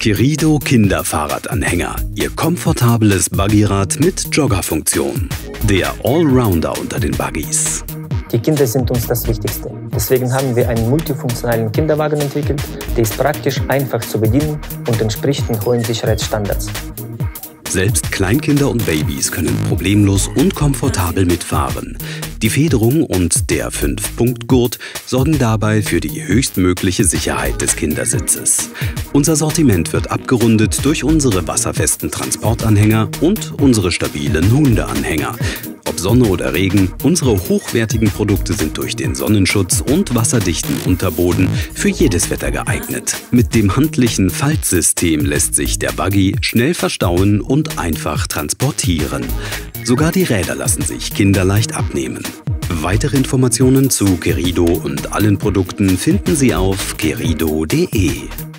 Kirido Kinderfahrradanhänger. Ihr komfortables Buggyrad mit Joggerfunktion. Der Allrounder unter den Buggies. Die Kinder sind uns das Wichtigste. Deswegen haben wir einen multifunktionalen Kinderwagen entwickelt, der ist praktisch einfach zu bedienen und entspricht den hohen Sicherheitsstandards. Selbst Kleinkinder und Babys können problemlos und komfortabel mitfahren. Die Federung und der 5-Punkt-Gurt sorgen dabei für die höchstmögliche Sicherheit des Kindersitzes. Unser Sortiment wird abgerundet durch unsere wasserfesten Transportanhänger und unsere stabilen Hundeanhänger. Ob Sonne oder Regen, unsere hochwertigen Produkte sind durch den Sonnenschutz und wasserdichten Unterboden für jedes Wetter geeignet. Mit dem handlichen Faltsystem lässt sich der Buggy schnell verstauen und einfach transportieren. Sogar die Räder lassen sich kinderleicht abnehmen. Weitere Informationen zu Kerido und allen Produkten finden Sie auf kerido.de.